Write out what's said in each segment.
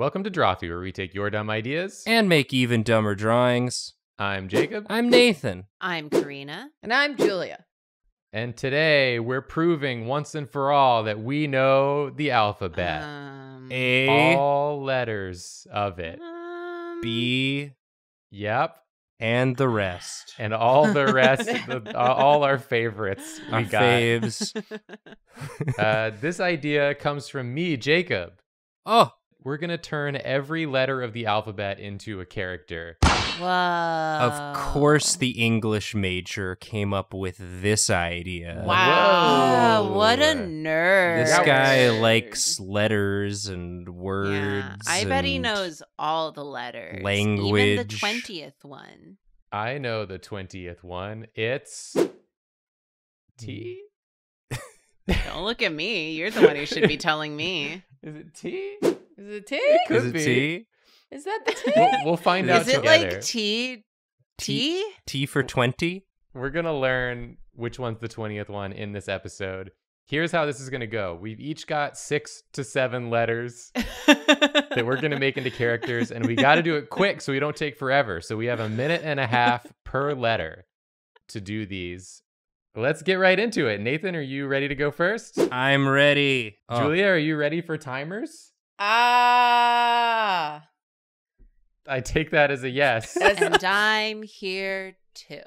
Welcome to Drawfee, where we take your dumb ideas. and make even dumber drawings. I'm Jacob, I'm Nathan. I'm Karina. And I'm Julia. and today we're proving once and for all that we know the alphabet. Um, A, all letters of it. um, B, Yep. and the rest. And all the rest, the, all our favorites we Our got. faves. Uh, this idea comes from me, Jacob. Oh, We're going to turn every letter of the alphabet into a character. Whoa. of course the English major came up with this idea. Wow, Whoa. what a nerd. This That guy was- likes letters and words. Yeah, I bet he knows all the letters. Language. Even the 20th one. I know the 20th one. It's T. Hmm. Don't look at me. You're the one who should be telling me. Is it T? Is it T? could Is it be. T? Is that the T? We'll, we'll find out Is it together. like T? T? T for 20? We're going to learn which one's the 20th one in this episode. Here's how this is going to go. We've each got six to seven letters that we're going to make into characters, and we got to do it quick so we don't take forever. So we have a minute and a half per letter to do these. Let's get right into it. Nathan, are you ready to go first? I'm ready. Oh, Julia, are you ready for timers? Ah. I take that as a yes. and I'm here too.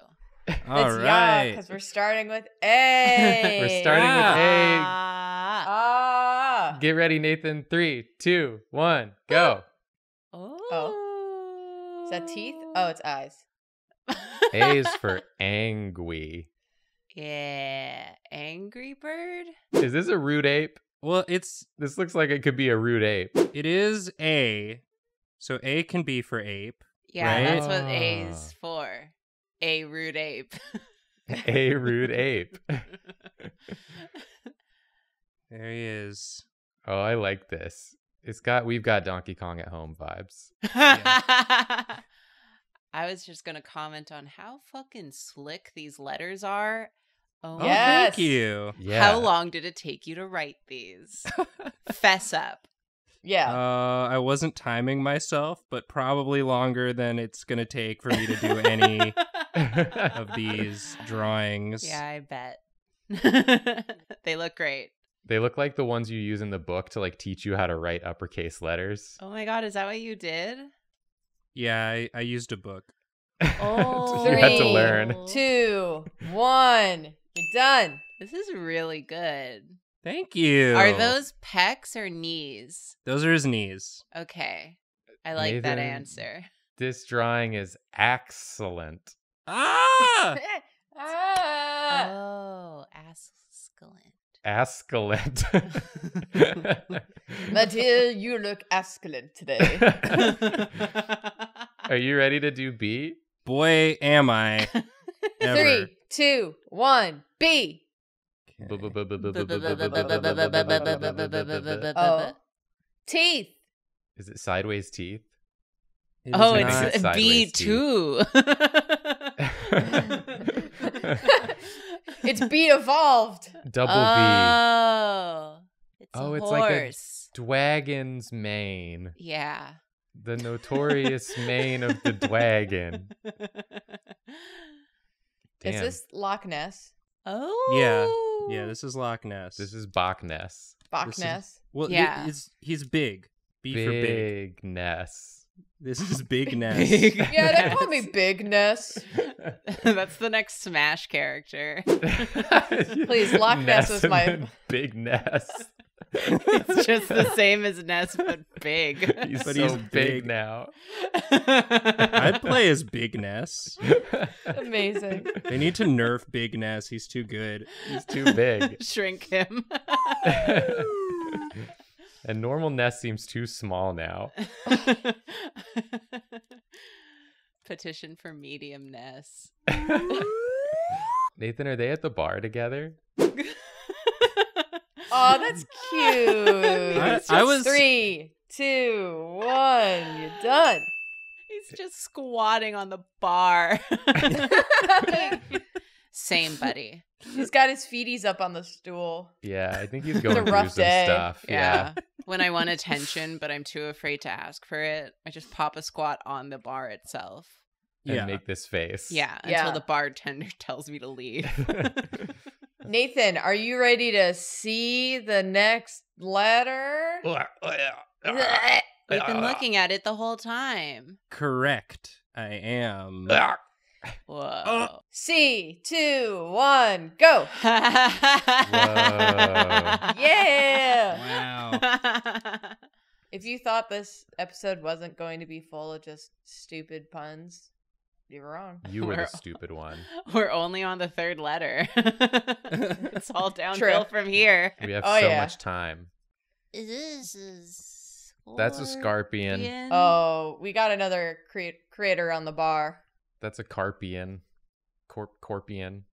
all It's right. because we're starting with A. We're starting with A. Ah. Ah. Get ready, Nathan. Three, two, one, go. Oh. Is that teeth? Oh, it's eyes. A is for angry. Yeah. Angry Bird? Is this a rude ape? Well, it's This looks like it could be a rude ape. it is A. So A can be for ape. Yeah, Right? that's what A Ah. is for. A rude ape. A rude ape. There he is. Oh, I like this. It's got we've got Donkey Kong at home vibes. I was just gonna comment on how fucking slick these letters are. Oh, Oh, Yes. thank you. Yeah. How long did it take you to write these? Fess up. Yeah. Uh, I wasn't timing myself, but probably longer than it's gonna take for me to do any of these drawings. Yeah, I bet. they look great. they look like the ones you use in the book to like teach you how to write uppercase letters. Oh my god, is that what you did? Yeah, I, I used a book. Oh, you had to learn. Two, one. You're done. This is really good. Thank you. Are those pecs or knees? Those are his knees. Okay. I like that answer. This drawing is excellent. Ah! ah. Oh, ascalent. Ascalent. Matilda, you look excellent today. Are you ready to do B? Boy, am I. Three, two, one. B. Oh. Teeth. Is it sideways teeth? It oh, it's B two. It's B evolved. Double Oh, it's Oh, it's like a- horse. Dwagon's mane. yeah. The notorious mane of the dwagon. Damn. Is this Loch Ness? oh, Yeah, Yeah, this is Loch Ness. This is Bach Ness. Loch This is- Ness. well, Yeah. it's- he's big. B for big. Big Ness. This is Big Ness. Big Yeah, they call me Ness. Big Ness. That's the next Smash character. Please, Loch Ness was my- Big Ness. It's just the same as Ness, but big. He's But so he's big, big. now. I'd play as Big Ness. Amazing. They need to nerf Big Ness. He's too good. He's too big. Shrink him. and normal Ness seems too small now. Petition for medium Ness. Nathan, are they at the bar together? Oh, that's cute. I- I was- three, two, one. You're done. He's just squatting on the bar. Same, buddy. He's got his feeties up on the stool. Yeah, I think he's going through rough some day. stuff. Yeah. when I want attention, but I'm too afraid to ask for it, I just pop a squat on the bar itself. and Yeah. make this face. Yeah, Yeah. until the bartender tells me to leave. Nathan, are you ready to see the next letter? We've been looking at it the whole time. Correct. I am. Whoa. C, two, one, go. Yeah. Wow. If you thought this episode wasn't going to be full of just stupid puns, you were wrong. You were We're- the stupid one. We're only on the third letter. it's all downhill True. from here. We have Oh, so yeah. much time. This is That's a scorpion. Oh, we got another crea- creator on the bar. That's a carpian. Corp corpian.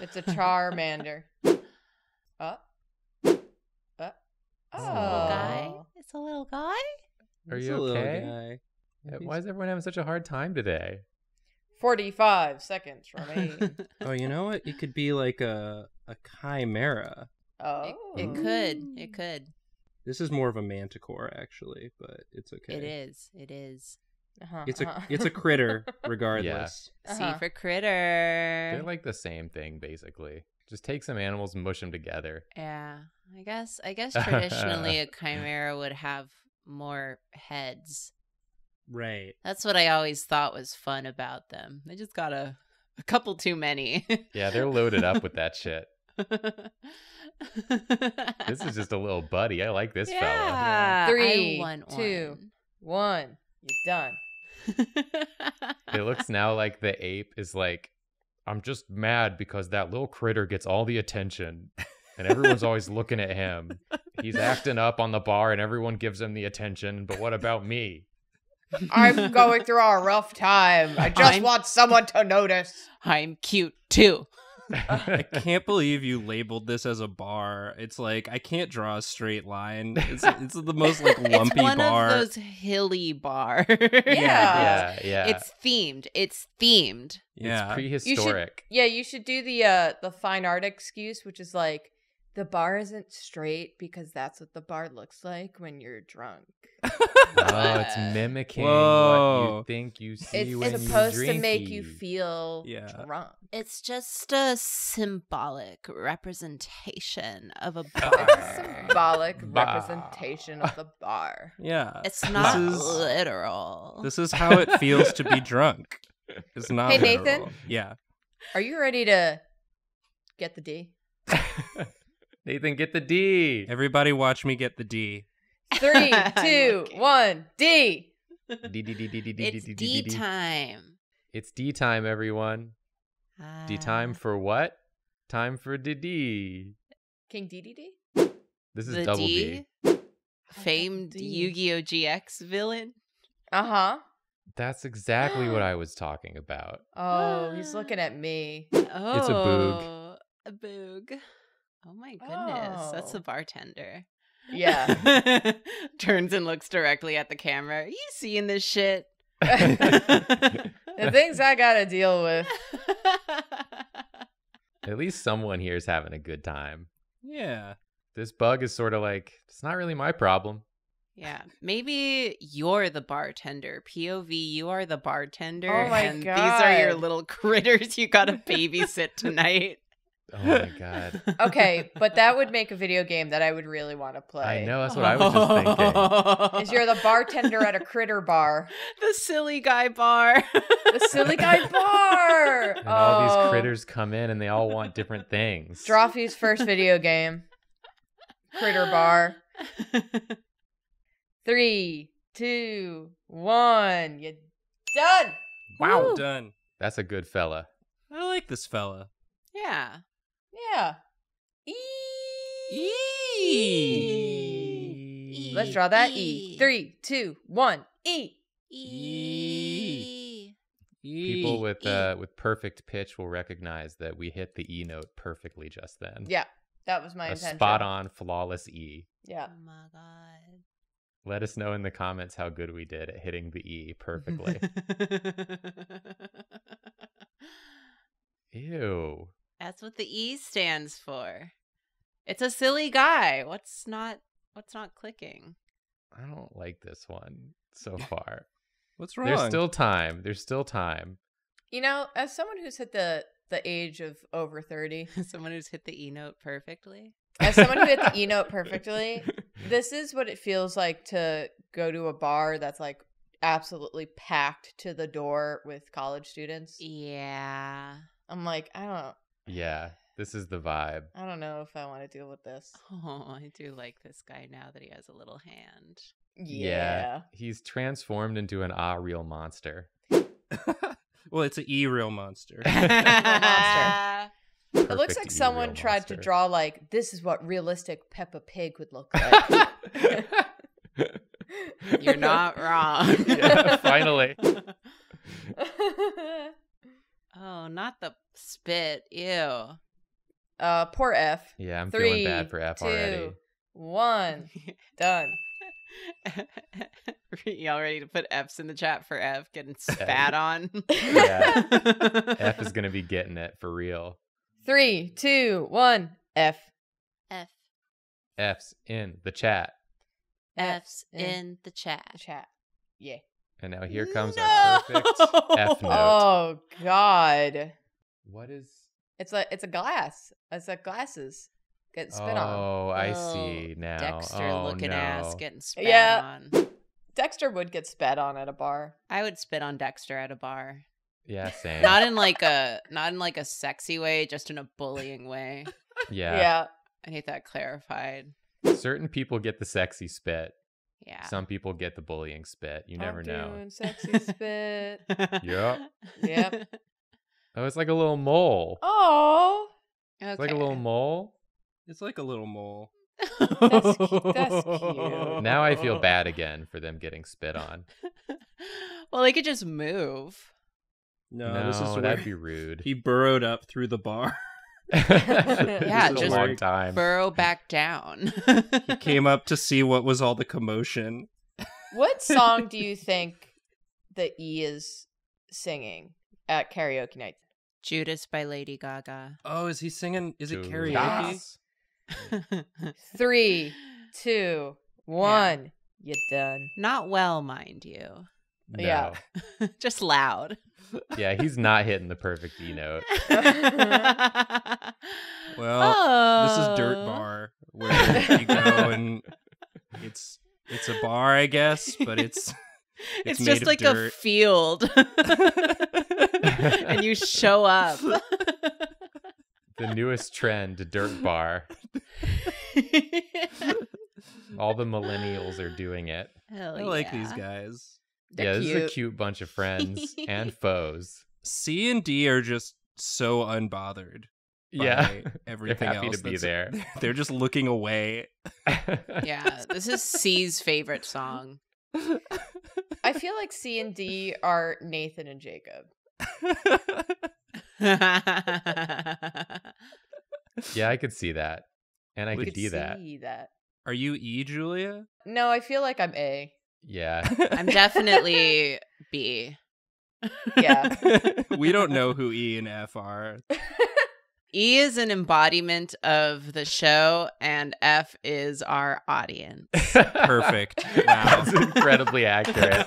It's a Charmander. Up. Up. a Oh. little guy. It's a little guy. Are He's you a little okay? guy. Why is everyone having such a hard time today? 45 seconds remain. Oh, you know what? It could be like a a chimera. Oh. It, it could. It could. This is more of a manticore, actually, but it's okay. It is. It is. Uh-huh, It's a uh-huh. it's a critter, regardless. C Uh-huh. for critter. They're like the same thing, basically. Just take some animals and mush them together. Yeah, I guess. I guess traditionally a chimera would have more heads. Right. That's what I always thought was fun about them. They just got a, a couple too many. Yeah, they're loaded up with that shit. This is just a little buddy. I like this fella. yeah, Three, I. One. You're done. It looks now like the ape is like, I'm just mad because that little critter gets all the attention and everyone's always looking at him. He's acting up on the bar and everyone gives him the attention, but what about me? I'm going through a rough time. I just I'm- want someone to notice. I'm cute too. I can't believe you labeled this as a bar. It's like I can't draw a straight line. It's it's the most like lumpy it's one bar. of those hilly bars. yeah, yeah. yeah. It's themed. It's themed. yeah. It's prehistoric. Yeah, you should do the uh the fine art excuse, which is like the bar isn't straight because that's what the bar looks like when you're drunk. Oh, it's mimicking what you think you see It's when supposed you to make you feel Yeah. drunk. It's just a symbolic representation of a bar. Symbolic Bar. representation of the bar. yeah. It's This not is- literal. This is how it feels to be drunk. It's not Hey, Nathan? Yeah. Are you ready to get the D? Nathan, get the D. Everybody watch me get the D. Three, I'm two, looking. one, D. D D D D D D D it's D D D. time. It's D time, everyone. D time Ah. for what? Time for D D. King DDD? This is the double D, D. famed D. Yu-Gi-Oh GX villain. Uh huh. That's exactly what I was talking about. Oh, he's looking at me. Oh, It's a boog. A boog. Oh my goodness, that's Oh. the bartender. Yeah. Turns and looks directly at the camera. Are You seeing this shit? the things I gotta deal with. At least someone here is having a good time. Yeah. This bug is sort of like, it's not really my problem. yeah, maybe you're the bartender. POV, you are the oh bartender. Oh my and these are your little critters you gotta babysit tonight. Oh my god. Okay, but that would make a video game that I would really want to play. I know, that's what I was just thinking. Is you're the bartender at a critter bar. the silly guy bar. The silly guy bar. And all Oh. these critters come in and they all want different things. Drawfee's first video game. Critter bar. Three, two, one. You done. Wow. Woo. Done. That's a good fella. I like this fella. yeah. Yeah. E. Let's draw that E. Three, two, one. E. E. People with E. uh with perfect pitch will recognize that we hit the E note perfectly just then. Yeah, that was my a intention. spot on, flawless E. Yeah. Oh my god. Let us know in the comments how good we did at hitting the E perfectly. Ew. That's what the E stands for. It's a silly guy. What's not What's not clicking? I don't like this one so far. What's wrong? There's still time. There's still time. You know, as someone who's hit the the age of over 30, Someone who's hit the E note perfectly. as someone who hit the E note perfectly, this is what it feels like to go to a bar that's like absolutely packed to the door with college students. Yeah. I'm like, I don't Yeah, this is the vibe. I don't know if I want to deal with this. Oh, I do like this guy now that he has a little hand. Yeah. He's transformed into an ah real monster. well, it's an E real monster. monster. It looks like someone real tried to draw like this is what realistic Peppa Pig would look like. You're not wrong. Yeah, finally. Oh, not the spit. Ew. uh poor F. Yeah, I'm Three, feeling bad for F already. One. Done. Y'all ready to put F's in the chat for F getting spat on? Yeah. F is gonna be getting it for real. Three, two, one. F. F. F's in the chat. F's in the chat. the chat. Yeah. And now here comes no! our perfect F note. Oh God. What is It's a it's a glass. It's like glasses. Get spit on. Oh, I Oh, see now. Dexter oh, looking no. ass getting spat Yeah. on. Dexter would get spat on at a bar. I would spit on Dexter at a bar. Yeah, same. Not in like a not in like a sexy way, just in a bullying way. yeah. Yeah. I need that clarified. Certain people get the sexy spit. Yeah. Some people get the bullying spit. You never I'm know. Doing sexy spit. Yep. Yep. Oh, it's like a little mole. Oh. Okay. It's like a little mole. it's like a little mole. That's cu- that's cute. Now I feel bad again for them getting spit on. well, they could just move. No, No, this is where that'd be rude. he burrowed up through the bar. yeah, just a long time. Burrow back down. he came up to see what was all the commotion. What song do you think the E is singing at karaoke night? Judas by Lady Gaga. Oh, is he singing? Is it Judas. karaoke? Three, two, one. You done. Not well, mind you. No. Yeah. just loud. Yeah, he's not hitting the perfect E note. Well, this is Dirt Oh. Bar where you go and it's it's a bar, I guess, but it's It's, It's made just of like a field. and you show up. The newest trend, dirt bar. All the millennials are doing it. Hell I like these guys. They're yeah, this is a cute bunch of friends and foes. C and D are just so unbothered. by Yeah. everything happy to be there. They're just looking away. Yeah, this is C's favorite song. I feel like C and D are Nathan and Jacob. Yeah, I could see that. And I We could could do that. see that. Are you E, Julia? No, I feel like I'm A. Yeah. I'm definitely B. Yeah. we don't know who E and F are. E is an embodiment of the show, and F is our audience. Perfect. Wow. That's incredibly accurate.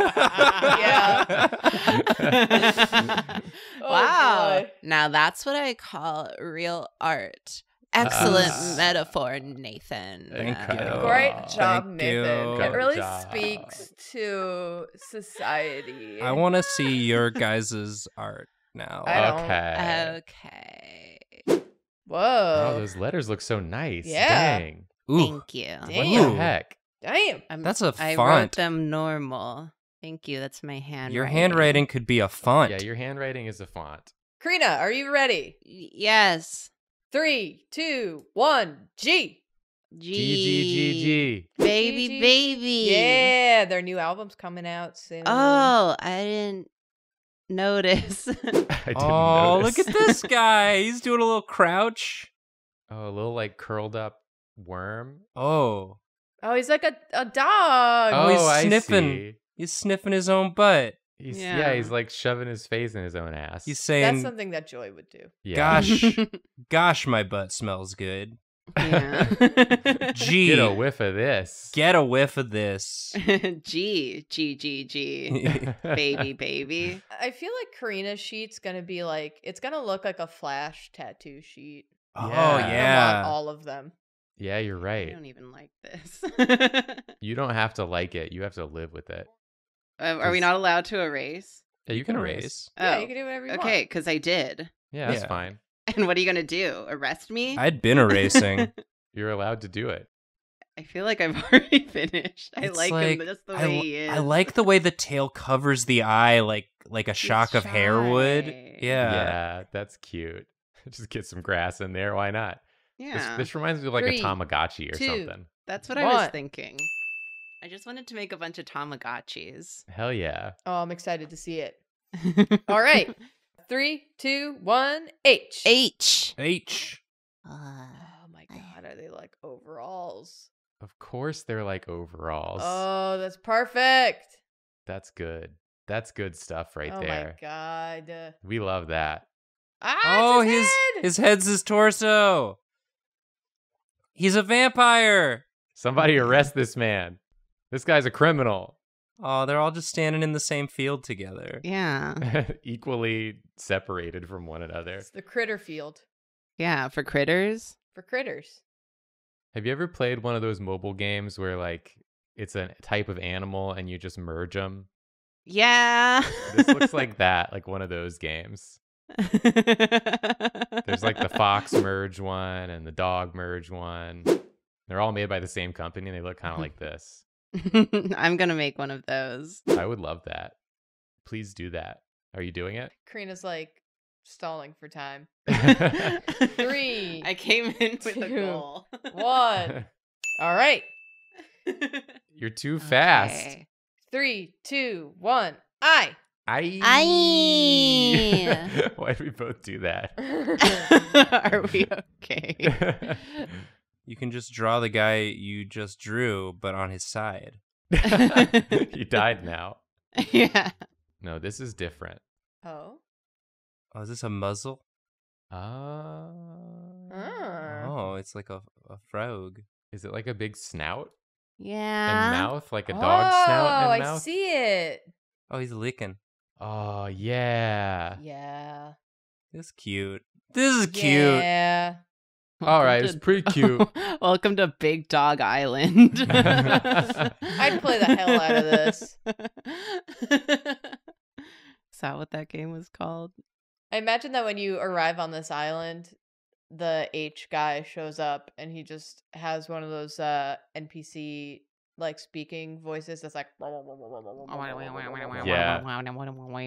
Oh, wow. boy. Now that's what I call real art. Excellent Ah. metaphor, Nathan. Thank Uh, you. Great job, Thank Nathan. you. It Good really job. speaks to society. I want to see your guys' art now. I don't- okay. Okay. Whoa. Oh, those letters look so nice. Yeah. Dang. Ooh, Thank you. Damn. What the heck? Damn. I'm- that's a I wrote them normal. Thank you. That's my handwriting. Your handwriting could be a font. Yeah, your handwriting is a font. Karina, are you ready? Y- Yes. Three, two, one, G. G. G G G G. Baby, G. baby. Yeah, their new album's coming out soon. Oh, I didn't notice. I didn't oh, notice. look at this guy. He's doing a little crouch. Oh, a little like curled up worm. Oh, Oh, he's like a, a dog. Oh, he's oh, I sniffing. see. he's sniffing his own butt. He's yeah. Yeah. he's like shoving his face in his own ass. He's saying That's something that Joy would do. yeah. "Gosh, gosh, my butt smells good." Yeah. G. Get a whiff of this. Get a whiff of this. G G G G. Baby, baby. I feel like Karina's sheet's gonna be like it's gonna look like a flash tattoo sheet. Oh Yeah. Yeah. all of them. Yeah, you're right. I don't even like this. You don't have to like it. You have to live with it. Uh, Are we not allowed to erase? Yeah, you can erase. Yeah, Oh, you can do whatever you okay, because I did. Yeah, that's Yeah. fine. And what are you gonna do? Arrest me? I'd been erasing. You're allowed to do it. I feel like I've already finished. I It's like, like- him just the I, way li- he is. I like the way the tail covers the eye like like a shock of hair would. shy. Yeah. Yeah, that's cute. Just get some grass in there. Why not? This, Yeah, this reminds me of like Three, a Tamagotchi or two, something. that's what I was One. thinking. I just wanted to make a bunch of Tamagotchis. Hell yeah. Oh, I'm excited to see it. All right. Three, two, one, H. H. H. Oh my god, are they like overalls? Of course they're like overalls. Oh, that's perfect. That's good. That's good stuff right oh there. Oh my god. Uh, We love that. Ah, Oh, his, his head! his head's his torso. He's a vampire. Somebody arrest this man. This guy's a criminal. Oh, they're all just standing in the same field together. Yeah. Equally separated from one another. It's the critter field Yeah, for critters. for critters. Have you ever played one of those mobile games where like it's a type of animal and you just merge them? Yeah. This looks like that, like one of those games. There's like the fox merge one and the dog merge one. They're all made by the same company and they look kind of like this. I'm gonna make one of those. I would love that. Please do that. Are you doing it? Karina's like stalling for time. Three. Three, I came in with a two, goal. one. All right. You're too fast. Okay. Three, two, one. I. I. I. Why did we both do that? Are we okay? You can just draw the guy you just drew, but on his side. he died now. yeah. No, this is different. Oh. Oh, is this a muzzle? Uh, Ah. Oh, it's like a, a frog. is it like a big snout Yeah. and mouth, like a dog snout Oh, and I mouth? see it. Oh, he's licking. Oh yeah. Yeah. This is cute. This is cute. Yeah. All right, Welcome it's pretty cute. Welcome to Big Dog Island. I'd play the hell out of this. Is that what that game was called? I imagine that when you arrive on this island, the H guy shows up and he just has one of those uh NPC like speaking voices that's like Yeah.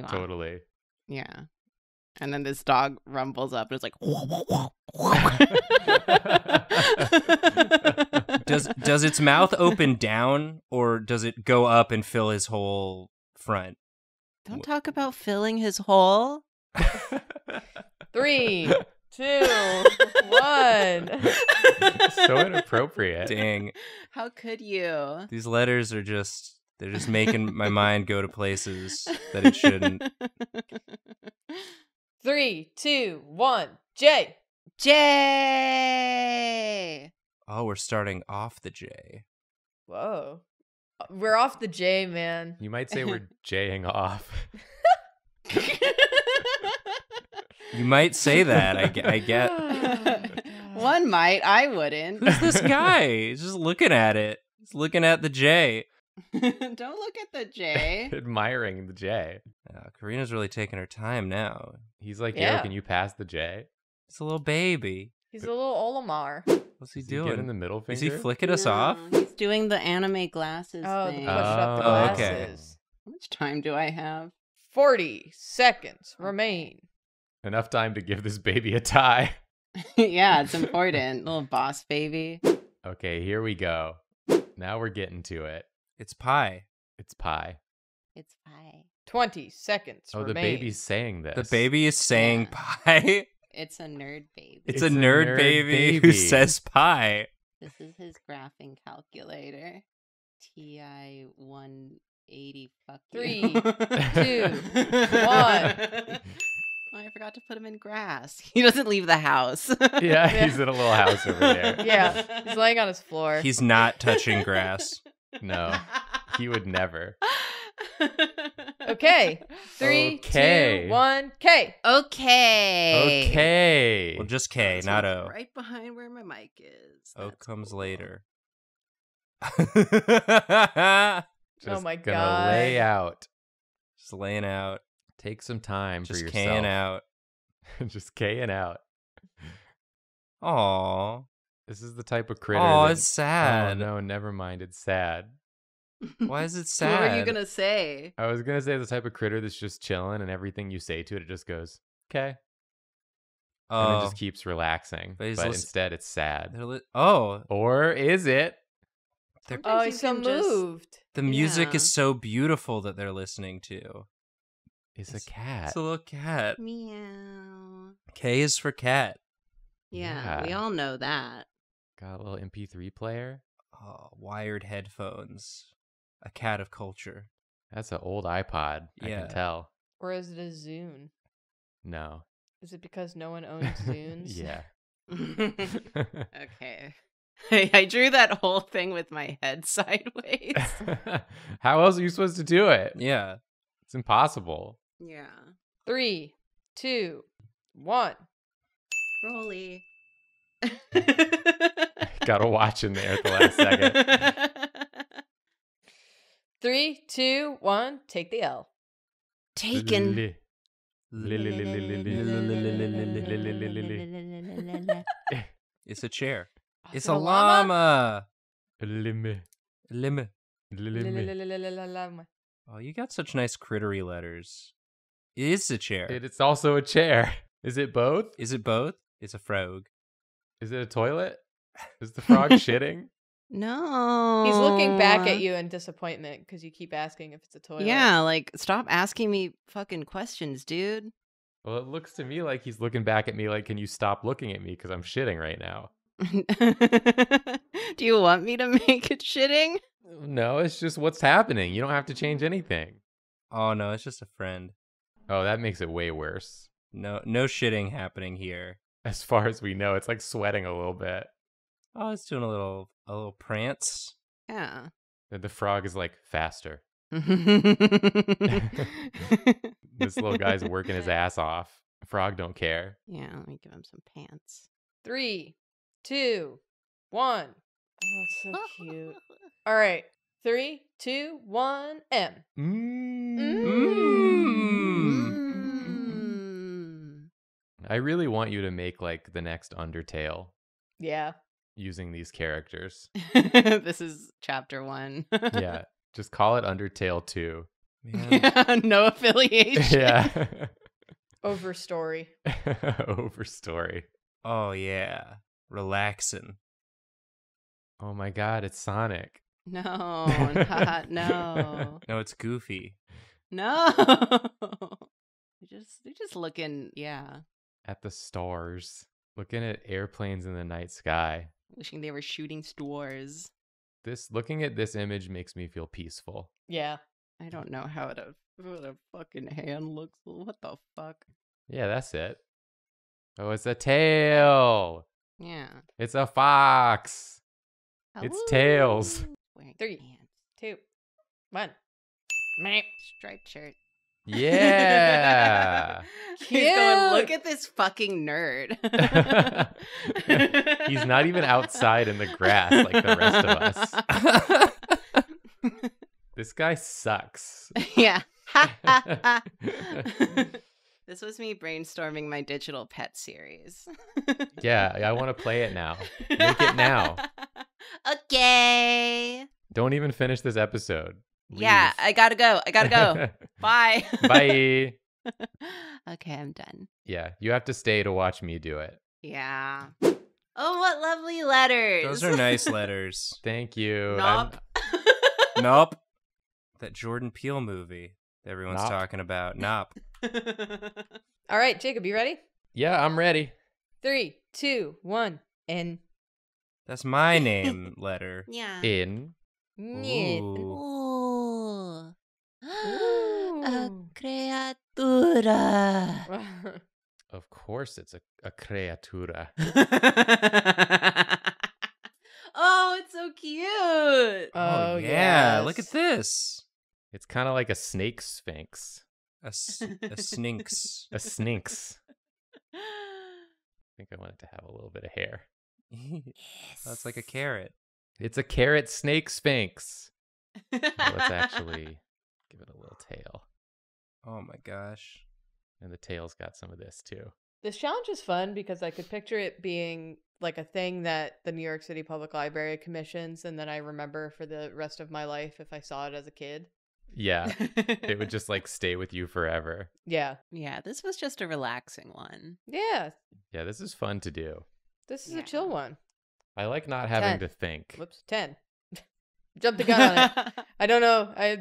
totally. Yeah. And then this dog rumbles up and it's like Does does its mouth open down or does it go up and fill his whole front? Don't talk about filling his hole. Three, two, one. so inappropriate. Dang. How could you? These letters are just they're just making my mind go to places that it shouldn't. Three, two, one. J. Jay. Oh, we're starting off the J. Whoa. Uh, We're off the J, man. You might say we're jaying off. You might say that. I, ge- I get. One might, I wouldn't. Who's this guy? He's just looking at it. He's looking at the J. Don't look at the J. Admiring the J. Karina's really taking her time now. He's like, Yeah. yo, can you pass the J? It's a little baby. He's a little Olimar. What's he Is he giving doing? the middle Is he flicking us off? He's doing the anime glasses Oh, the thing. push up the Oh, glasses. okay. How much time do I have? 40 seconds remain. Enough time to give this baby a tie. yeah, it's important. Little boss baby. Okay, here we go. Now we're getting to it. It's pie. It's pie. It's pie. 20 seconds Oh, the baby's saying this. The baby is saying Yeah. pie. It's a nerd baby. It's, It's a a nerd, nerd baby, who says pie. This is his graphing calculator. TI 180 fuck Three, you. two, one. Oh, I forgot to put him in grass. He doesn't leave the house. Yeah, Yeah. he's in a little house over there. Yeah, he's laying on his floor. He's not touching grass. No, he would never. okay. Three, two, one, K. Okay. Okay. Well, just K, This not O. Right behind where my mic is. O That's comes cool. later. Oh just my gonna God. lay out. Just laying out. Take some time Just for yourself. K'ing out. just K'ing out. Aw. This is the type of critter. Aw, that- it's oh, sad. Oh no, never mind. It's sad. Why is it sad? What sad? were you gonna say? I was gonna say the type of critter that's just chilling, and everything you say to it, it just goes okay, and it Oh, just keeps relaxing. But But, he's instead, it's sad. li- oh, Or is it? They're- Oh, Sometimes he's you so can just- moved. the music Yeah. is so beautiful that they're listening to. It's, It's- a cat. It's a little cat. Meow. K is for cat. Yeah, we all know that. Got a little MP3 player. Oh, wired headphones. A cat of culture. That's an old iPod. I can tell. Or is it a Zune? No. Is it because no one owns Zunes? yeah. okay. I, I drew that whole thing with my head sideways. How else are you supposed to do it? Yeah. It's impossible. yeah. Three, two, one. Rolly. Got a watch in there at the last second. Three, two, one. Take the L. Taken. It's a chair. It's a llama. Oh, you got such nice crittery letters. It is a chair. It's also a chair. Is it both? Is it both? It's a frog. Is it a toilet? Is the frog shitting? No. He's looking back at you in disappointment because you keep asking if it's a toilet. Yeah, like stop asking me fucking questions, dude. Well, it looks to me like he's looking back at me like, can you stop looking at me because I'm shitting right now? Do you want me to make it shitting? No, it's just what's happening. You don't have to change anything. Oh no, it's just a friend. Oh, that makes it way worse. No, no shitting happening here. As far as we know, it's like sweating a little bit. Oh, it's doing a little, a little prance. Yeah. And The frog is like faster. This little guy's working his ass off. Frog don't care. Yeah, let me give him some pants. Three, two, one. Oh, it's so cute. All right. Three, two, one, M. Mm. I really want you to make like the next Undertale Yeah. using these characters. this is chapter one. yeah. Just call it Undertale 2. Yeah, no affiliation. yeah. Over story. Over story. Oh yeah, relaxing. Oh my god, it's Sonic. No, not no. No, it's Goofy. No. You're just you're just looking, yeah. At the stars. Looking at airplanes in the night sky. Wishing they were shooting stores. This looking at this image makes me feel peaceful. Yeah. I don't know how to what a fucking hand looks. What the fuck? Yeah, that's it. Oh, it's a tail. Yeah. It's a fox. It's tails. Three. hands. Two, one. Striped shirt. Yeah. He's going, look at this fucking nerd. He's not even outside in the grass like the rest of us. This guy sucks. yeah. this was me brainstorming my digital pet series. Yeah, I want to play it now. Make it now. okay. Don't even finish this episode. Yeah, I gotta go. I gotta go. Bye. Bye. okay, I'm done. Yeah, you have to stay to watch me do it. Yeah. Oh, what lovely letters. Those are nice letters. Thank you. I'm- nope. That Jordan Peele movie that everyone's Nop. talking about. Nope. All right, Jacob, you ready? yeah, I'm ready. Three, two, one, N. That's my name letter. yeah. In Niet. Ooh. Ooh. A Ooh. creatura Creatura. Of course, it's a, a creatura. oh, it's so cute. Oh, oh yeah. Look at this. It's kind of like a snake sphinx. A, s- a sninx. A sphinx. I think I want it to have a little bit of hair. yes. That's like a carrot. It's a carrot snake sphinx. Well, let's actually give it a little tail. Oh my gosh. And the tail's got some of this too. This challenge is fun because I could picture it being like a thing that the New York City Public Library commissions, and then I remember for the rest of my life if I saw it as a kid. Yeah, it would just like stay with you forever. Yeah. Yeah, this was just a relaxing one. Yeah. Yeah, this is fun to do. This is Yeah. a chill one. I like not having Ten. to think. Whoops. 10. Jumped the gun on it. I don't know. I.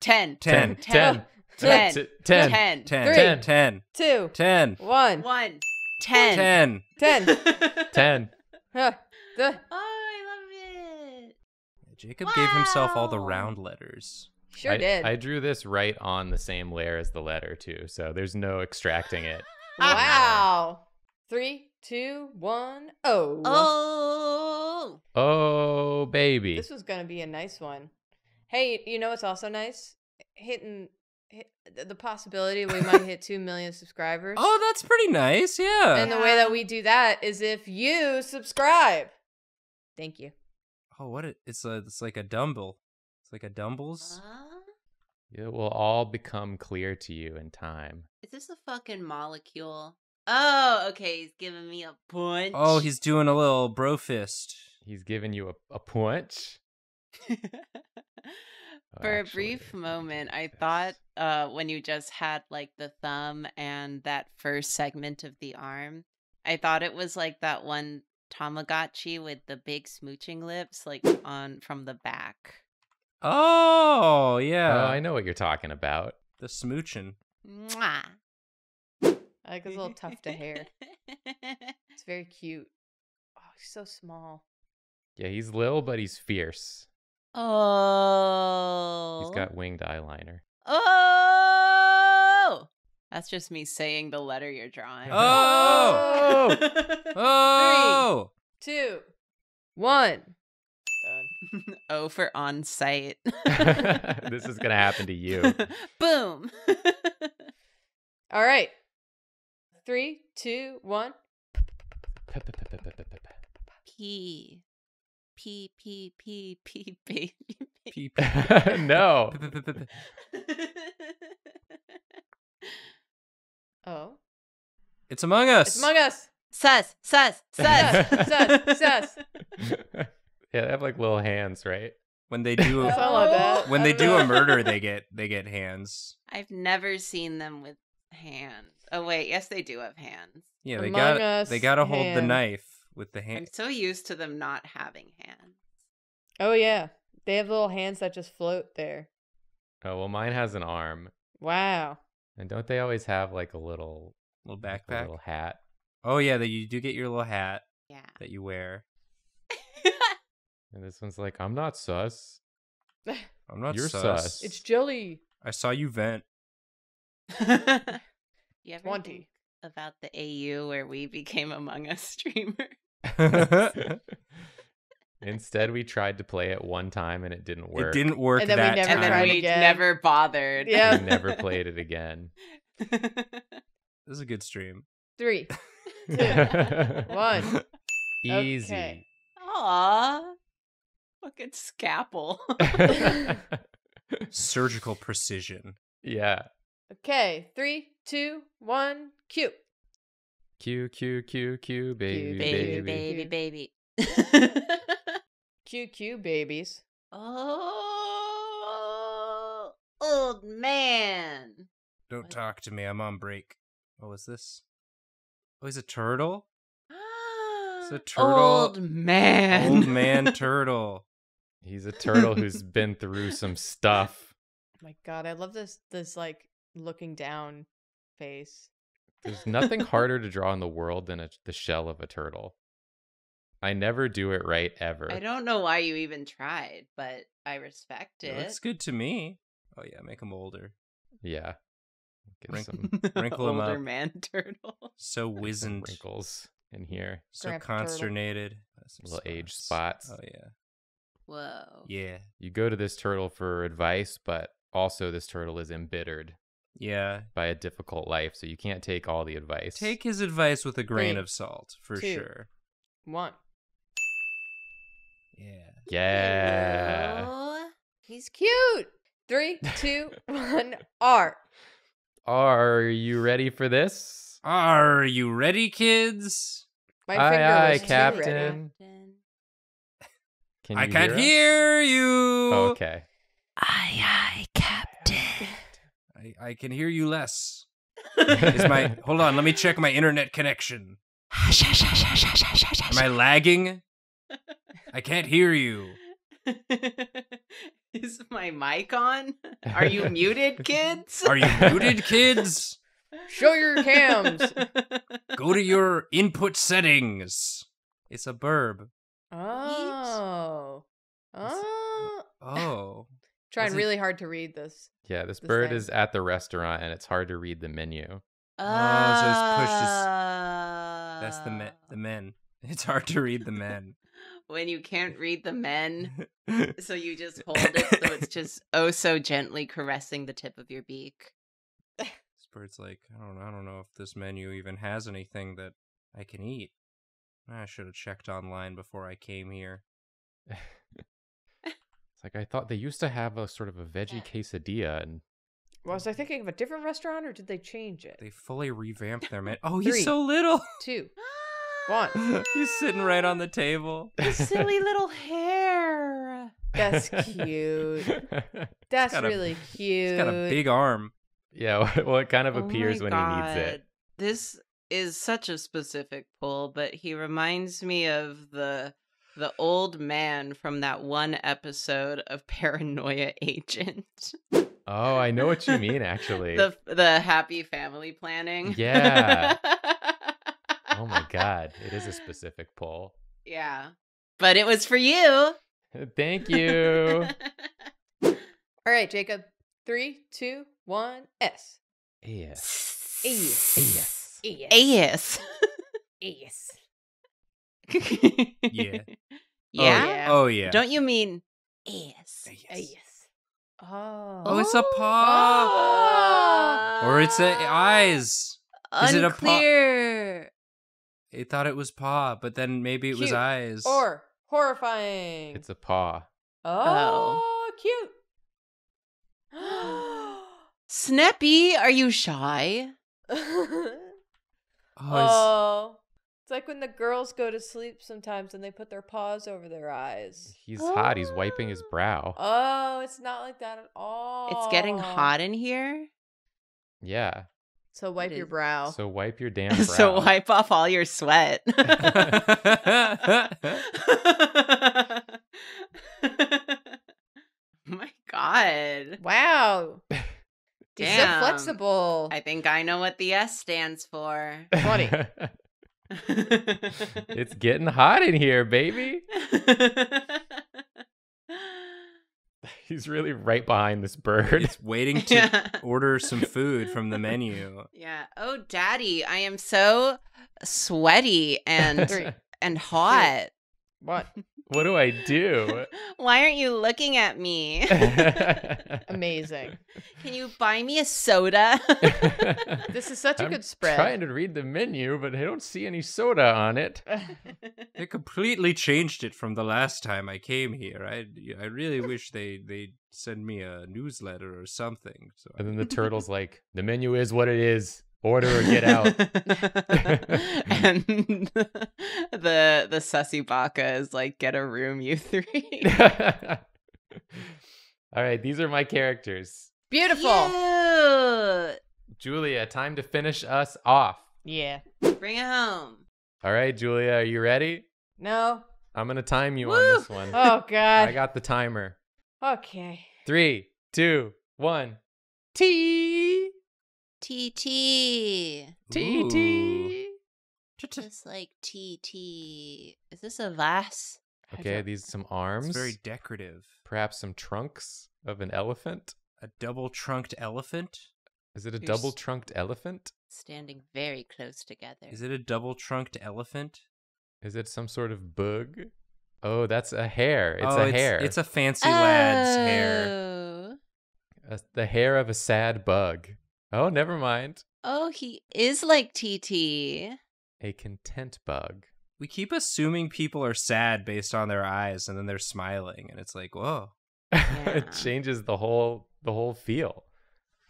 Ten. Ten. Ten. Ten. T- Ten. Ten. Ten. Ten. Ten. Two. Ten. One. One. Ten. Ten. Ten. Ten. Oh, I love it. Jacob gave himself all the round letters. Sure I, did. I drew this right on the same layer as the letter too, so there's no extracting it. wow. Three, two, one. Oh. Oh. Oh baby. This was gonna be a nice one. Hey, you know what's also nice? Hitting hit, the possibility we might hit two million subscribers. Oh, that's pretty nice. Yeah. and the way that we do that is if you subscribe. Thank you. oh, what? It, it's a. It's like a dumbbell. It's like a dumbbells. Huh? It will all become clear to you in time. Is this a fucking molecule? Oh, okay. He's giving me a punch. Oh, he's doing a little bro fist. He's giving you a, a punch. Oh, For a brief moment, I this. thought uh, when you just had like the thumb and that first segment of the arm, I thought it was like that one Tamagotchi with the big smooching lips, like on from the back. Oh Oh, yeah. I know what you're talking about. The smooching. Mwah. I like his little tuft of hair. It's very cute. Oh, he's so small. Yeah, he's little, but he's fierce. oh. He's got winged eyeliner. Oh. That's just me saying the letter you're drawing. Oh. Oh. Two, one. Done. oh for on site. this is gonna happen to you. Boom. All right. Three, two, one. P. P P P P baby. Peep. no. Oh. It's Among Us. It's Among Us. sus, sus, sus. Sus, sus, sus. yeah, they have like little hands, right? when they do Something like that. when they don't do know. a murder, they get they get hands. I've never seen them with hands. Oh wait, yes they do have hands. Yeah, they Among got Us they got to hold the hand. knife with the hand. I'm hand. so used to them not having hands. Oh yeah. They have little hands that just float there. Oh well, mine has an arm, Wow. and don't they always have like a little Little like, a backpack. little hat? Oh yeah, that you do get your little hat Yeah. that you wear. And this one's like, I'm not sus. I'm not You're sus. sus. It's jelly. I saw you vent. you ever 20. Think about the AU where we became Among Us streamers? Instead, we tried to play it one time and it didn't work. It didn't work And then we never and then time. tried we again. never bothered. Yeah. We never played it again. This is a good stream. Three. One. Easy. Okay. Aw. Fucking scalpel. Surgical precision. yeah. Okay. Three, two, one, cue. Q Q Q Q baby baby, baby. baby, baby. Cue, cue, babies. oh, old man. Don't What? talk to me. I'm on break. What was this? Oh, he's a turtle. It's a ah, turtle- Old man. Old man turtle. He's a turtle who's been through some stuff. my god, I love this this like looking down face. There's nothing harder to draw in the world than a, the shell of a turtle. I never do it right ever. I don't know why you even tried, but I respect It it. looks good to me. Oh yeah, make him older. Yeah. Get Wrink- some wrinkle 'em older up. man turtle. So some wizened, wrinkles in here. so Grandpa consternated. Uh, some Little age spots. Oh yeah, Whoa. yeah, You go to this turtle for advice, but also this turtle is embittered yeah. by a difficult life, so you can't take all the advice. Take his advice with a grain Three, of salt for two. sure. One. Yeah. Yeah. Oh, He's cute. Three, two, one. R. Are you ready for this? Are you ready, kids? My aye, finger aye, was too Captain. ready. Captain. Can I you can't hear, us? hear you. Okay. Aye, aye, Captain. I, I can hear you less. Is my hold on? Let me check my internet connection. Am I lagging? I can't hear you. Is my mic on? Are you muted, kids? Are you muted, kids? Show your cams. Go to your input settings. It's a burb. Oh. oh. Oh. Oh. Trying Is it- really hard to read this. Yeah, this This bird thing. is at the restaurant and it's hard to read the menu. Oh, so it's pushed Ah. That's the me- the men. It's hard to read the men. when you can't read the men, so you just hold it so it's just oh so gently caressing the tip of your beak. This bird's like, I don't, I don't know if this menu even has anything that I can eat. I should have checked online before I came here. It's like I thought they used to have a sort of a veggie eh. quesadilla and Was I thinking of a different restaurant or did they change it? They fully revamped their menu. Oh, he's Three. so little. Two. One. he's sitting right on the table. His silly little hair. That's cute. That's got a- really cute. He's got a big arm. yeah, well it kind of Oh appears when he needs it. This is such a specific pull, but he reminds me of the the old man from that one episode of Paranoia Agent. Oh, I know what you mean actually. the the happy family planning. Yeah. oh my god, it is a specific pull. yeah. But it was for you. Uh, thank you. All right, Jacob. Three, two, one. S. yes. Yes. Yes. Yes. Yes. Oh, yeah. Yeah. Oh yeah. Don't you mean yes? Yes. Oh. Oh, it's a paw. Or it's a oh. eyes. Is it a paw? Unclear. It thought it was paw, but then maybe it was eyes. Or horrifying. It's a paw. oh, oh. cute. Snappy, are you shy? oh, oh, it's like when the girls go to sleep sometimes and they put their paws over their eyes. He's hot. He's wiping his brow. Oh, it's not like that at all. It's getting hot in here. Yeah. So wipe your brow. So wipe your damn brow. so wipe off all your sweat. My God. wow. He's so Damn. flexible. I think I know what the S stands for. Funny. It's getting hot in here, baby. He's really right behind this bird. it's waiting to yeah. order some food from the menu. yeah. Oh, daddy, I am so sweaty and and hot. What? What do I do? Why aren't you looking at me? Amazing. Can you buy me a soda? This is such a I'm good spread. I'm trying to read the menu, but I don't see any soda on it. They completely changed it from the last time I came here. I, I really wish they they send me a newsletter or something. So And then the turtle's like, "The menu is what it is. Order or get out." and the the sussy baka is like, get a room, you three. All right, these are my characters. Beautiful. Cute. Julia, time to finish us off. Yeah. Bring it home. All right, Julia, are you ready? No. I'm gonna time you Woo! on this one. Oh God. I got the timer. okay. Three, two, one. T TT. T T. Just like TT. Is this a vase? I Okay, don't- these some arms. it's very decorative. Perhaps some trunks of an elephant. A double trunked elephant. Is it a You're double s- trunked elephant? Standing very close together. Is it a double trunked elephant? Is it some sort of bug? Oh, that's a hair. It's oh, a it's, hair. It's a fancy lad's hair. Oh. A- the hair of a sad bug. Oh, never mind. Oh, he is like TT. A content bug. We keep assuming people are sad based on their eyes, and then they're smiling, and it's like, whoa. Yeah. it changes the whole the whole feel.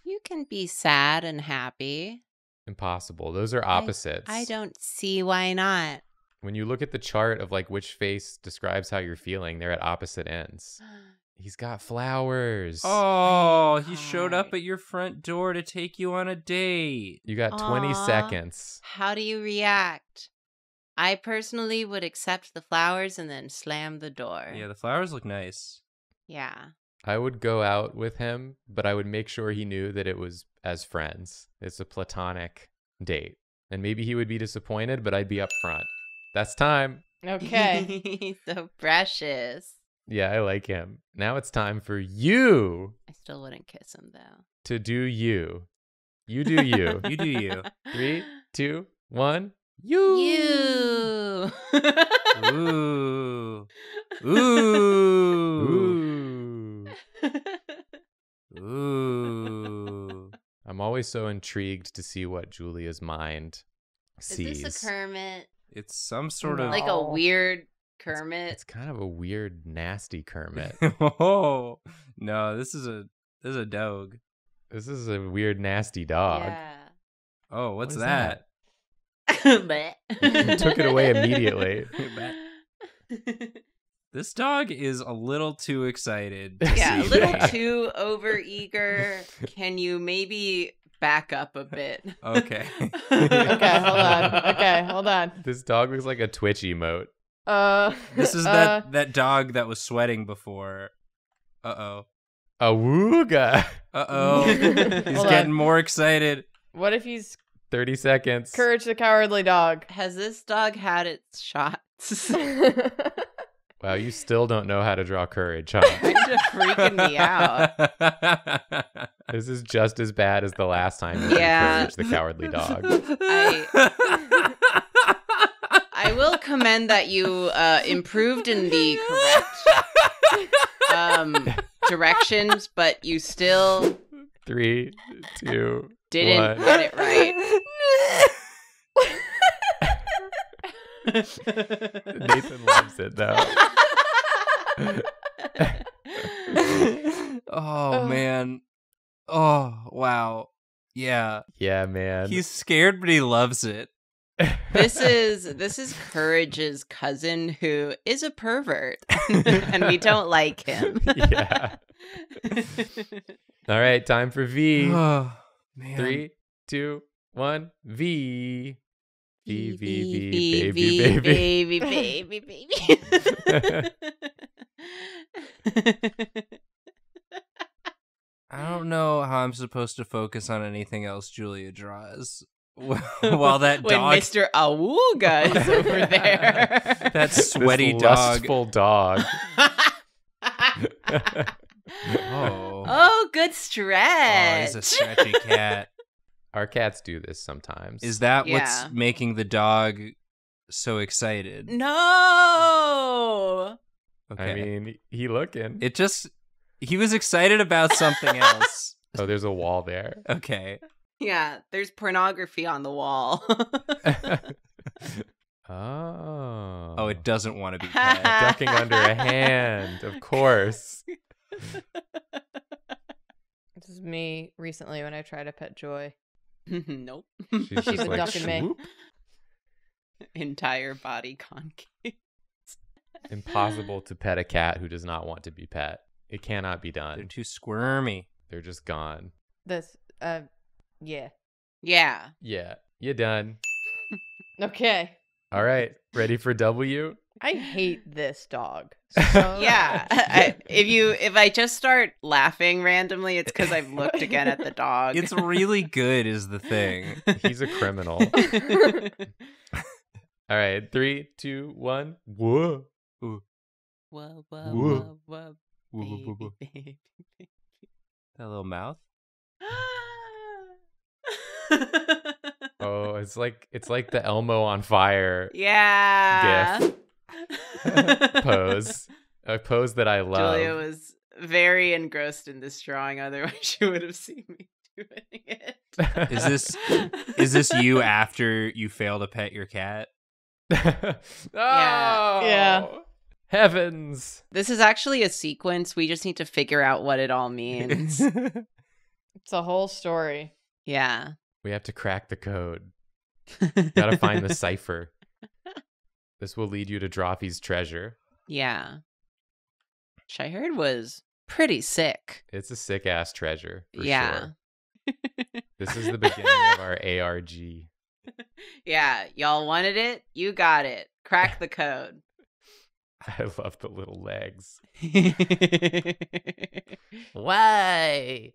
You can be sad and happy. Impossible. Those are opposites. I don't see why not. When you look at the chart of like which face describes how you're feeling, they're at opposite ends. He's got flowers. Oh, he showed up at your front door to take you on a date. You got 20 seconds. How do you react? I personally would accept the flowers and then slam the door. Yeah, the flowers look nice. Yeah. I would go out with him, but I would make sure he knew that it was as friends. It's a platonic date. And maybe he would be disappointed, but I'd be upfront. That's time. Okay. so precious. Yeah, I like him. Now it's time for you I still wouldn't kiss him though. to do you. You do you. You do you. Three, two, one. You. You. Ooh. Ooh. Ooh. Ooh. I'm always so intrigued to see what Julia's mind sees. Is sees. this a Kermit? It's some sort of Like a weird Kermit? It's kind of a weird, nasty Kermit. oh no, this is a this is a dog. this is a weird, nasty dog. Yeah. Oh, what's is that? Bleh. You took it away immediately. This dog is a little too excited. to yeah, a little me. too over eager. Can you maybe back up a bit? Okay. okay, hold on. Okay, hold on. This dog looks like a Twitch emote. Uh, This is uh, that that dog that was sweating before. Uh oh. A wooga. Uh oh. He's getting on. more excited. What if he's 30 seconds. Courage the Cowardly Dog? Has this dog had its shots? Wow, you still don't know how to draw courage, huh? kind of freaking me out. this is just as bad as the last time you Yeah. Courage the Cowardly Dog. I- I will commend that you uh, improved in the correct um, directions, but you still Three, two, didn't one. get it right. Nathan loves it though. oh Oh. man. Oh wow. Yeah. Yeah, man. He's scared but he loves it. This is this is Courage's cousin who is a pervert, and we don't like him. yeah. All right, time for V. Oh man. Three, two, one. V. V, V, V, V, baby, baby. baby, baby, baby. I don't know how I'm supposed to focus on anything else Julia draws. While that when dog Mr. Awooga is over there. That This sweaty dog. lustful dog. Oh. oh, good Oh, he's a stretchy cat. Our cats do this sometimes. Is that Yeah. what's making the dog so excited? no. Okay. I mean, he looking. it just he was excited about something else. oh, there's a wall there. Okay. Yeah, there's pornography on the wall. oh. Oh, it doesn't want to be pet. ducking under a hand, of course. This is me recently when I tried to pet Joy. nope. She's She's just a like, ducking me. "Swoop." Entire body concave. Impossible to pet a cat who does not want to be pet. It cannot be done. They're done. too squirmy. They're just gone. This, uh, yeah. Yeah. Yeah, you done. Okay. All right, ready for W? I hate this dog. So Yeah. I, if you if I just start laughing randomly, it's because I've looked again at the dog. It's really good, is the thing. He's a criminal. All right, three, two, one. Whoa. whoa, whoa, Whoa. whoa, whoa, Woo, woo, woo, woo. baby, baby. That little mouth. Oh, it's like it's like the Elmo on fire yeah. pose. A pose that I love. Julia was very engrossed in this drawing, otherwise she would have seen me doing it. Is this- Is this you after you fail to pet your cat? oh, Yeah. Heavens. This is actually a sequence. We just need to figure out what it all means. It's a whole story. yeah. We have to crack the code. Gotta find the cipher. This will lead you to Drawfee's treasure. Yeah. Which I heard was pretty sick. It's a sick ass treasure. For Yeah. Sure. This is the beginning of our ARG. yeah. Y'all wanted it? You got it. Crack the code. I love the little legs. Why?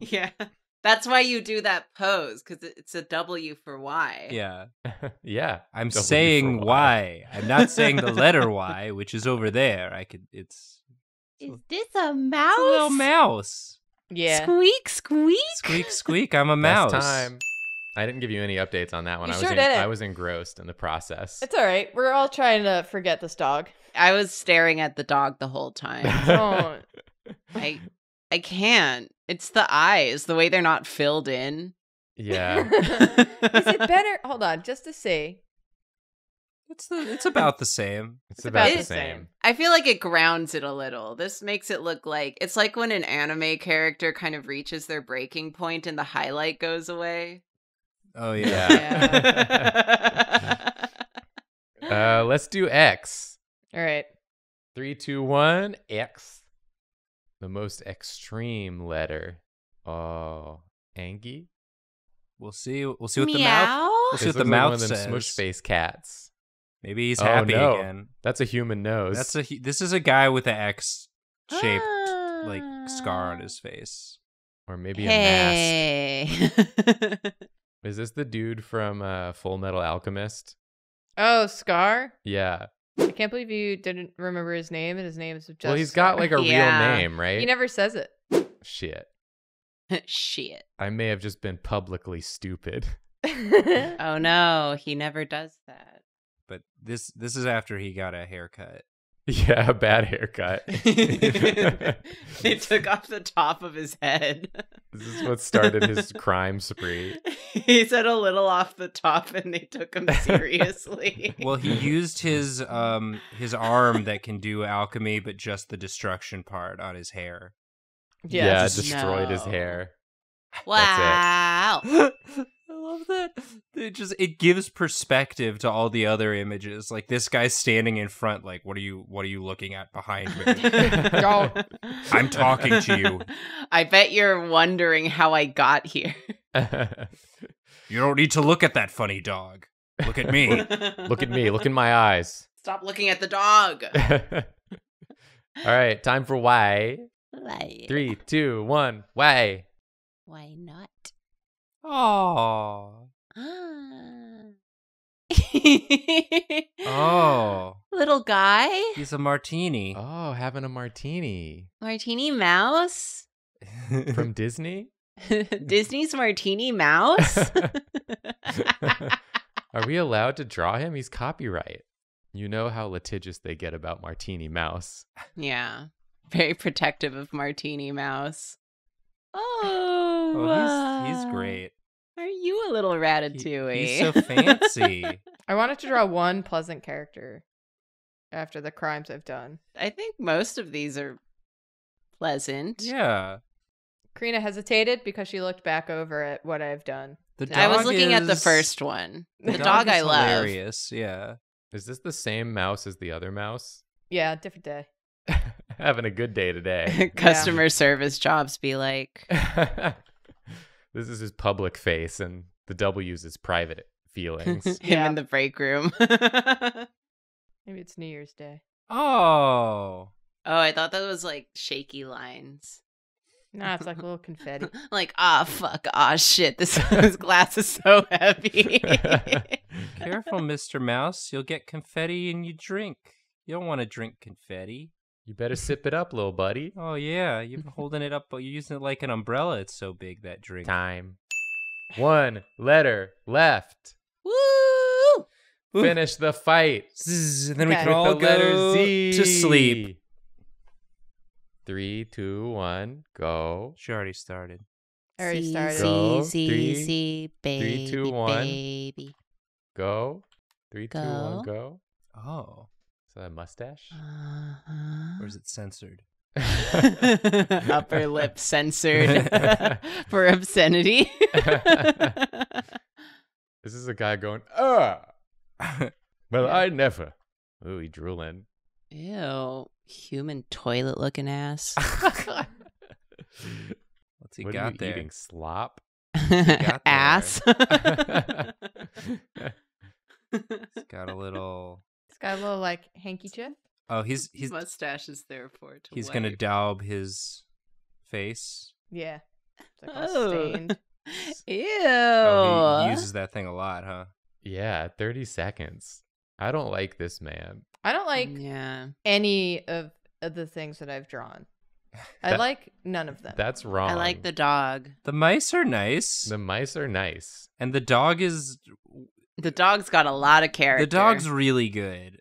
yeah. That's why you do that pose, because it's a W for Y. Yeah. yeah. I'm W saying Y. why. I'm not saying the letter Y, which is over there. I could it's Is this a it's mouse? a little mouse. Yeah. Squeak, squeak. Squeak squeak, I'm a mouse. Best time. I didn't give you any updates on that one. You I was sure en- didn't. I was engrossed in the process. It's all right. We're all trying to forget this dog. I was staring at the dog the whole time. Don't. I I can't. It's the eyes, the way they're not filled in. yeah. Is it better? Hold on, just to see. It's the it's about the same. It's It's about about the the same. I feel like it grounds it a little. This makes it look like it's like when an anime character kind of reaches their breaking point and the highlight goes away. Oh yeah. Uh, let's do X. All right. Three, two, one. X. The most extreme letter. Oh, Angie. We'll see we'll see what the mouth we'll see what the like mouth one of them says. smush face cats. Maybe he's Oh, happy no. again. That's a human nose. That's a this is a guy with an X shaped like scar on Ah. his face. or maybe a mask. Hey. Is this the dude from uh, Full Metal Alchemist? Oh, Scar. Yeah. I can't believe you didn't remember his name, and his name is just. well, he's got like a Yeah. real name, right? He never says it. Shit. Shit. I may have just been publicly stupid. Oh no, he never does that. But this this is after he got a haircut. Yeah, a bad haircut. they took off the top of his head. this is what started his crime spree. he said a little off the top and they took him seriously. Well, he used his um his arm that can do alchemy, but just the destruction part on his hair. Yeah, yeah. just- destroyed his hair. wow. I love that. It just it gives perspective to all the other images. Like this guy standing in front, like what are you what are you looking at behind me? Don't. I'm talking to you. I bet you're wondering how I got here. You don't need to look at that funny dog. Look at me. look at me. Look in my eyes. Stop looking at the dog. All right, time for why. Why? Three, two, one. Why? Why not? Oh. Ah. Oh. Little guy? He's a martini. Oh, having a martini Martini Mouse? from Disney. Disney's Martini Mouse? Are we allowed to draw him? He's copyright. You know how litigious they get about Martini Mouse. yeah. Very protective of Martini Mouse. Oh, oh, he's he's uh, great. Are you a little He- ratatouille? he's so fancy. I wanted to draw one pleasant character after the crimes I've done. I think most of these are pleasant. yeah. Karina hesitated because she looked back over at what I've done. The I was dog looking at the first one. The, the dog, is I love. Hilarious. Yeah. Is this the same mouse as the other mouse? Yeah, different day. Having a good day today. Customer service jobs be like, this is his public face, and the W's his private feelings. him Yeah. in the break room. Maybe it's New Year's Day. Oh. Oh, I thought that was like shaky lines. Nah, it's like a little confetti. like, ah, fuck, ah, shit, this, this glass is so heavy. Careful, Mr. Mouse. You'll get confetti in your drink. You don't want to drink confetti. You better sip it up, little buddy. Oh, yeah. You're holding it up, but you're using it like an umbrella. It's so big, that drink. Time. One letter left. Woo! Finish the fight. Zzz, and then we Okay. can all with the letter go Z. to sleep. Three, two, one, go. She already started. I already started. Go. Z, Three, Z, Z, baby, two, one. baby. Go. Three, two, one, Go. go. Oh, Is that a mustache? Uh-huh. or is it censored? Upper lip censored for obscenity. this is a guy going, ah. Well, I never. Ooh, he drooling. Ew. Human toilet looking ass. What's he what are got you there? eating? Slop? there? ass. He's got a little. It's got a little like handkerchief. Oh, he's he's mustache is there for to he's gonna daub his face. Yeah. It's like all Oh. stained. Ew. Oh, he uses that thing a lot, huh? yeah, 30 seconds. I don't like this man. I don't like yeah. any of, of the things that I've drawn. I That- like none of them. That's wrong. I like the dog. The mice are nice, The mice are nice. and the dog is The dog's got a lot of character. the dog's really good.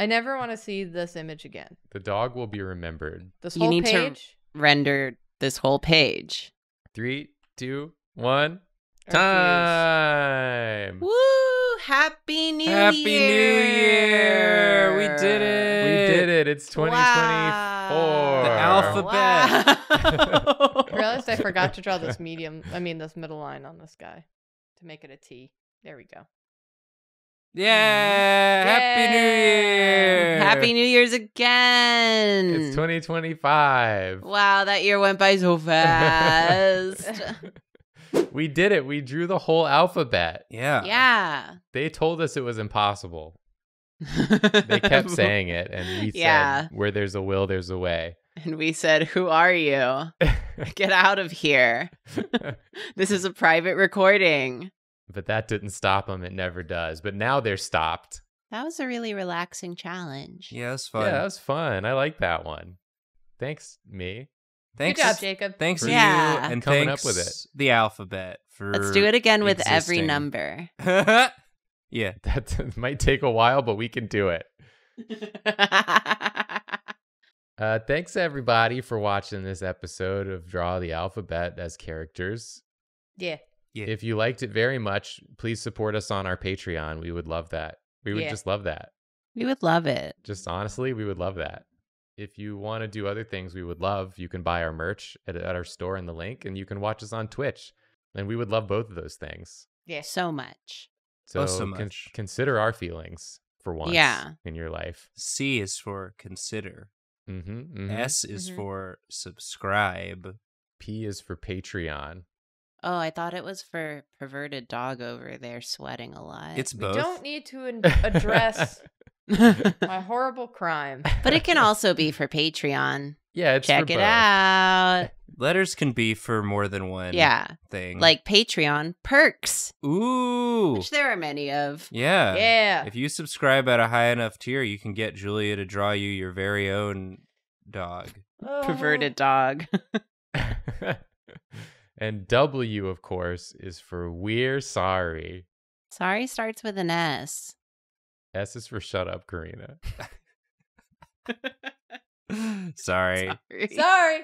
I never want to see this image again. The dog will be remembered. This You whole need to- page. rendered this whole page. Three, two, one. I Time. Woo! Happy New Year. Happy New Year! Year! We did it! We did it. It's 2024. The alphabet. Wow. I realized I forgot to draw this medium, I mean, this middle line on this guy to make it a T. There we go. Mm-hmm. Yeah! Happy New Year! Happy New Year's again. It's 2025. Wow, that year went by so fast. we did it. We drew the whole alphabet. Yeah. yeah. They told us it was impossible. They kept saying it, and we Yeah. said, "Where there's a will, there's a way." And we said, Who are you? Get out of here. This is a private recording. But that didn't stop them. It never does. But now they're stopped. That was a really relaxing challenge. Yeah, it's fun. Yeah, that was fun. I like that one. Thanks, me. Thanks, Good job, Jacob. thanks to Yeah. you, and Coming thanks up with it. the alphabet for. Let's do it again with every number. yeah. That might take a while, but we can do it. Uh, thanks everybody for watching this episode of Draw the Alphabet as characters. Yeah. Yeah. If you liked it very much, please support us on our Patreon. We would love that. We would Yeah. just love that. we would love it. Just honestly, we would love that. If you want to do other things, we would love. You can buy our merch at, at our store in the link, and you can watch us on Twitch. And we would love both of those things. Yeah. So much. So, Oh, so con- consider our feelings for once Yeah. in your life. C is for consider. Mm-hmm, S is Mhm. for subscribe. P is for Patreon. Oh, I thought it was for perverted dog over there sweating a lot. It's both. We don't need to in- address my horrible crime. but it can also be for Patreon. Yeah, it's for Check it both. out. Letters can be for more than one Yeah. thing. Like Patreon perks, ooh. which there are many of. Yeah. Yeah. If you subscribe at a high enough tier, you can get Julia to draw you your very own dog. Oh. Perverted dog. And W, of course, is for We're Sorry. Sorry starts with an S. S is for Shut Up, Karina. Sorry. Sorry. Sorry.